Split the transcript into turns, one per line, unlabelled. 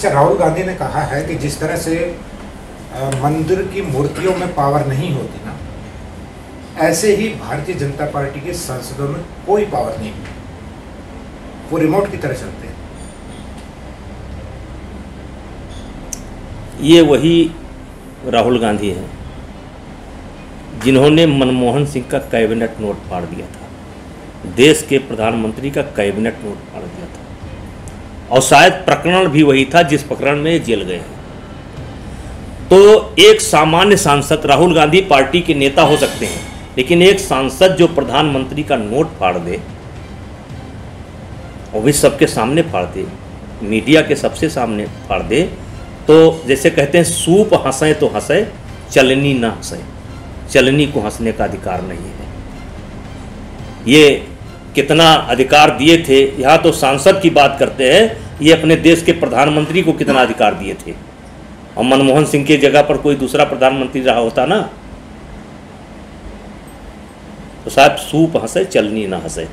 अच्छा राहुल गांधी ने कहा है कि जिस तरह से मंदिर की मूर्तियों में पावर नहीं होती ना, ऐसे ही भारतीय जनता पार्टी के सांसदों में कोई पावर नहीं होती। वो रिमोट की तरह चलते हैं।
ये वही राहुल गांधी हैं, जिन्होंने मनमोहन सिंह का कैबिनेट नोट फाड़ दिया था। देश के प्रधानमंत्री का कैबिनेट नोट फाड़ दिया था। और शायद प्रकरण भी वही था जिस प्रकरण में जेल गए। तो एक सामान्य सांसद राहुल गांधी पार्टी के नेता हो सकते हैं, लेकिन एक सांसद जो प्रधानमंत्री का नोट फाड़ दे और भी सबके सामने फाड़ दे, मीडिया के सबसे सामने फाड़ दे तो जैसे कहते हैं, सूप हंसे तो हंसे, चलनी ना हंसे। चलनी को हंसने का अधिकार नहीं है। ये कितना अधिकार दिए थे, यहाँ तो सांसद की बात करते हैं, ये अपने देश के प्रधानमंत्री को कितना अधिकार दिए थे। और मनमोहन सिंह के जगह पर कोई दूसरा प्रधानमंत्री रहा होता ना? तो साहब, सूप हंसे, चलनी ना हंसे।